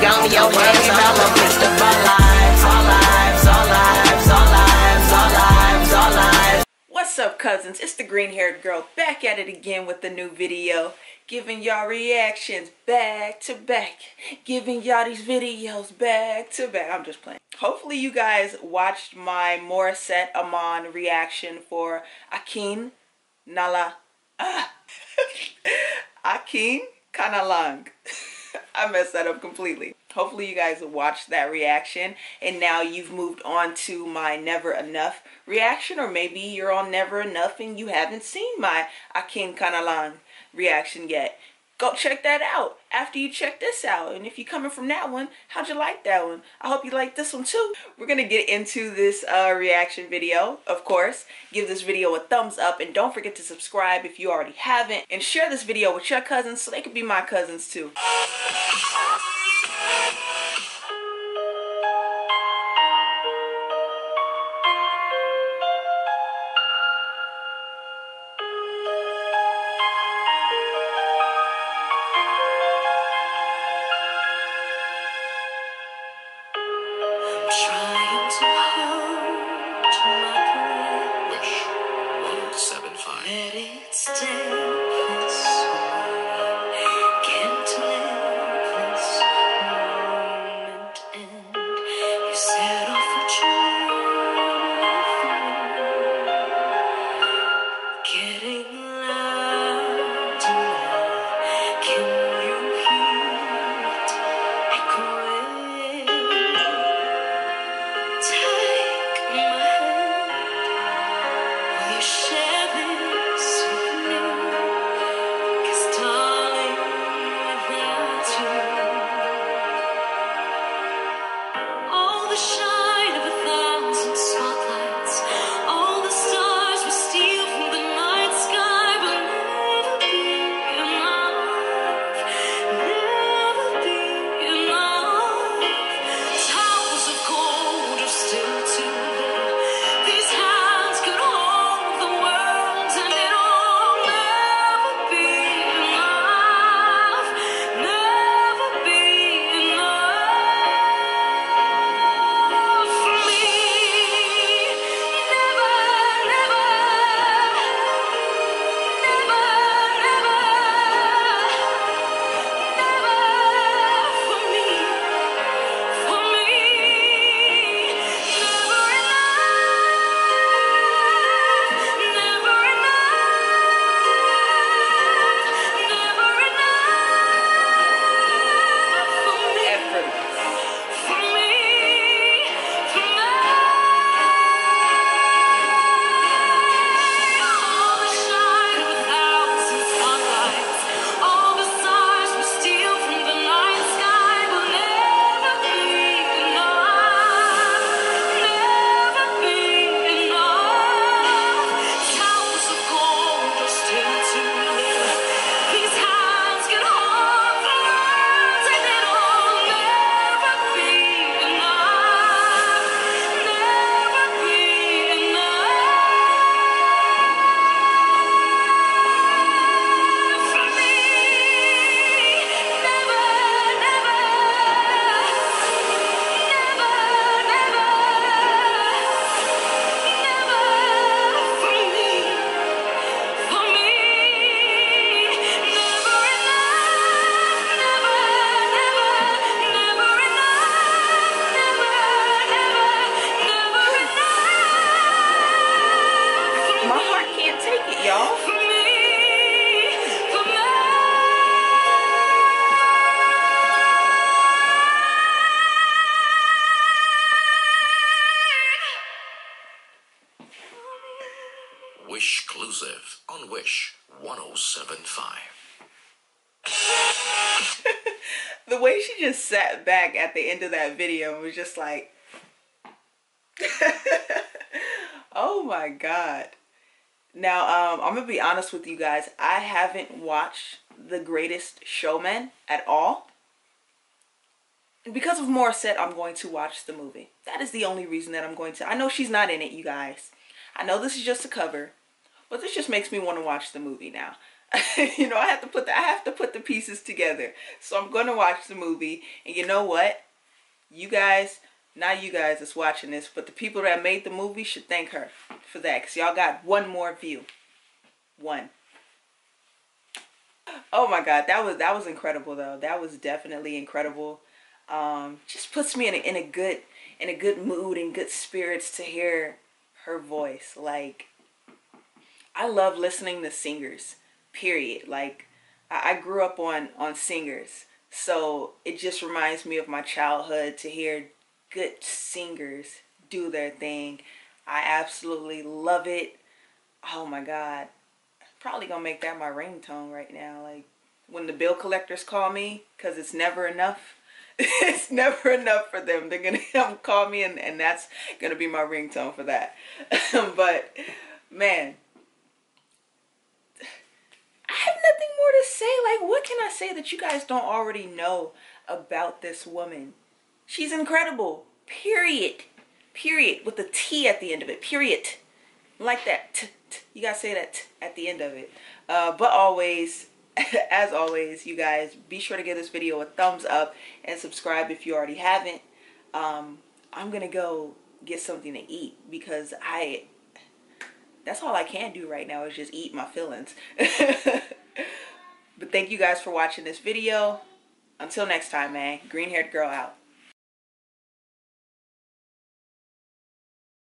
Gone your lives, our lives, our lives, our lives, our lives, our lives. What's up, cousins? It's the green haired girl back at it again with a new video. Giving y'all reactions back to back. Giving y'all these videos back to back. I'm just playing. Hopefully, you guys watched my Morissette Amon reaction for Akin Nala. Ah. Akin Kanalang. I messed that up completely. Hopefully you guys watched that reaction and now you've moved on to my Never Enough reaction or maybe you're on Never Enough and you haven't seen my Akin Kanalang reaction yet. Go check that out after you check this out. And if you're coming from that one, how'd you like that one? I hope you like this one too. We're to get into this uh, reaction video, of course. Give this video a thumbs up and don't forget to subscribe if you already haven't. And share this video with your cousins so they can be my cousins too. Take my hand. Will you share y'all. Wish exclusive on Wish 1075. The way she just sat back at the end of that video was just like, oh my god. Now, um, I'm gonna be honest with you guys. I haven't watched The Greatest Showman at all. And because of Morissette, I'm going to watch the movie. That is the only reason that I'm going to. I know she's not in it, you guys. I know this is just a cover, but this just makes me want to watch the movie now. you know, I have to put the I have to put the pieces together. So I'm gonna watch the movie, and you know what? You guys, not you guys that's watching this, but the people that made the movie should thank her for that, cause y'all got one more view, one. Oh my God, that was that was incredible though. That was definitely incredible. Um, just puts me in a, in a good in a good mood and good spirits to hear her voice. Like I love listening to singers. Period. Like I, I grew up on on singers, so it just reminds me of my childhood to hear good singers do their thing. I absolutely love it. Oh my god. Probably gonna make that my ringtone right now. Like when the bill collectors call me, because it's never enough. it's never enough for them. They're gonna call me, and, and that's gonna be my ringtone for that. but man, I have nothing more to say. Like, what can I say that you guys don't already know about this woman? She's incredible. Period. Period. With the T at the end of it. Period. Like that. T- t- you gotta say that at the end of it. Uh, but always, as always, you guys, be sure to give this video a thumbs up and subscribe if you already haven't. Um, I'm gonna go get something to eat because I that's all I can do right now is just eat my feelings. but thank you guys for watching this video. Until next time, man. Green haired girl out.